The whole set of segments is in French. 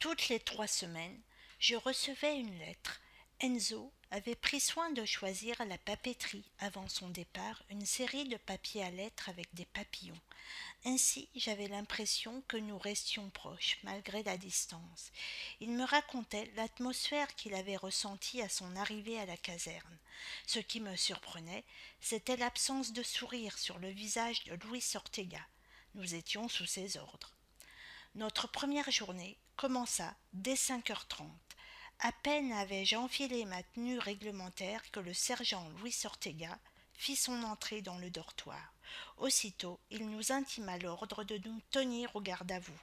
Toutes les trois semaines, je recevais une lettre. Enzo avait pris soin de choisir à la papeterie avant son départ une série de papiers à lettres avec des papillons. Ainsi j'avais l'impression que nous restions proches malgré la distance. Il me racontait l'atmosphère qu'il avait ressentie à son arrivée à la caserne. Ce qui me surprenait, c'était l'absence de sourire sur le visage de Louis Ortega. Nous étions sous ses ordres. Notre première journée commença dès cinq heures trente. À peine avais-je enfilé ma tenue réglementaire que le sergent Louis Ortega fit son entrée dans le dortoir. Aussitôt, il nous intima l'ordre de nous tenir au garde à vous,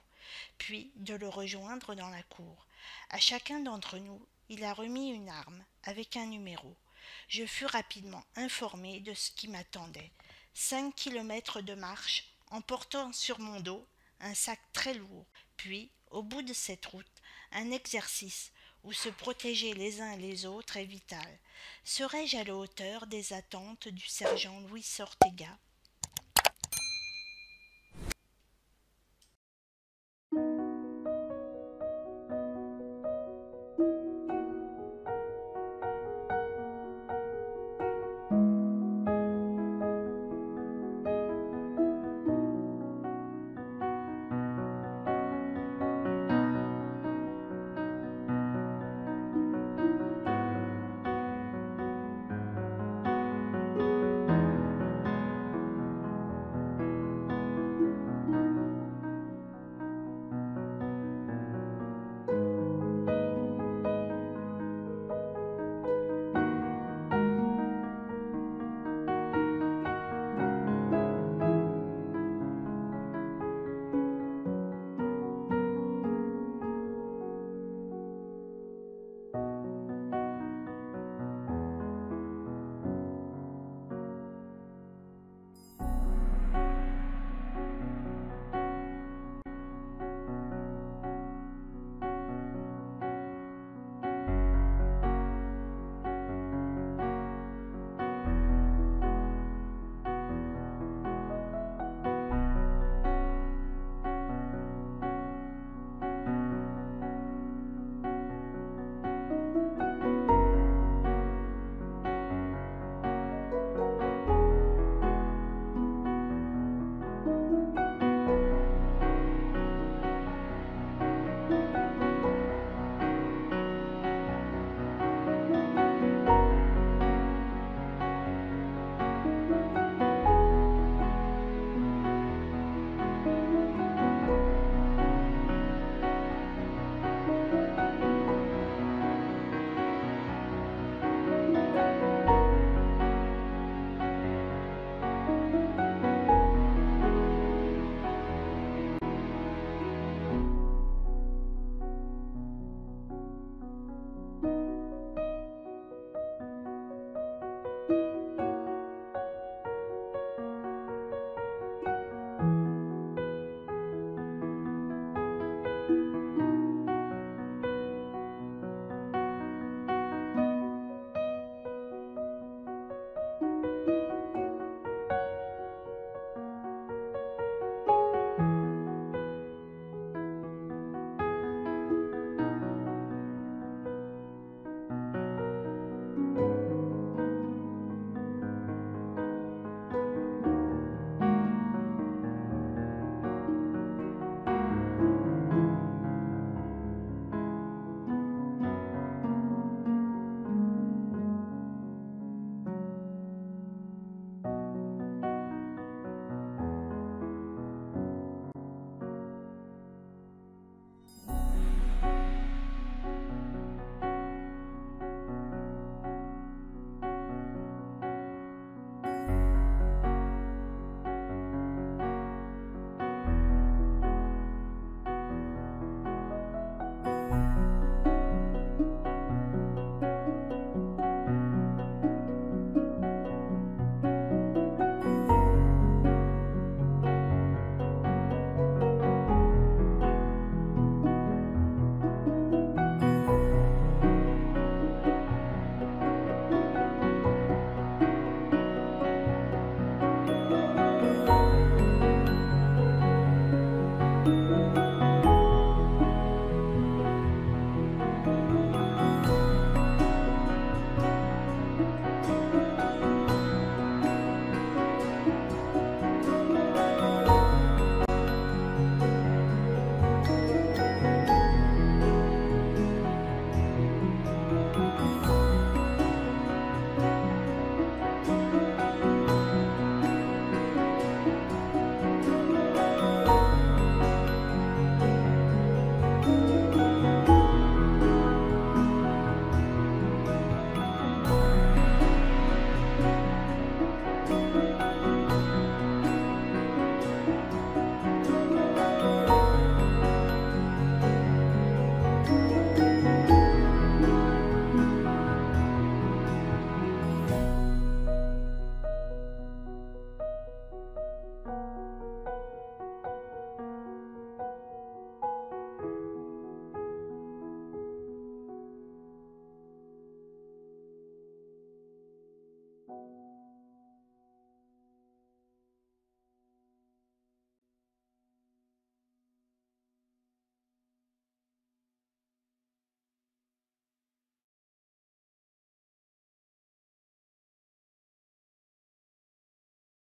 puis de le rejoindre dans la cour. À chacun d'entre nous, il a remis une arme avec un numéro. Je fus rapidement informé de ce qui m'attendait. Cinq kilomètres de marche, en portant sur mon dos un sac très lourd, puis, au bout de cette route, un exercice où se protéger les uns les autres est vital. Serais-je à la hauteur des attentes du sergent Louis Ortega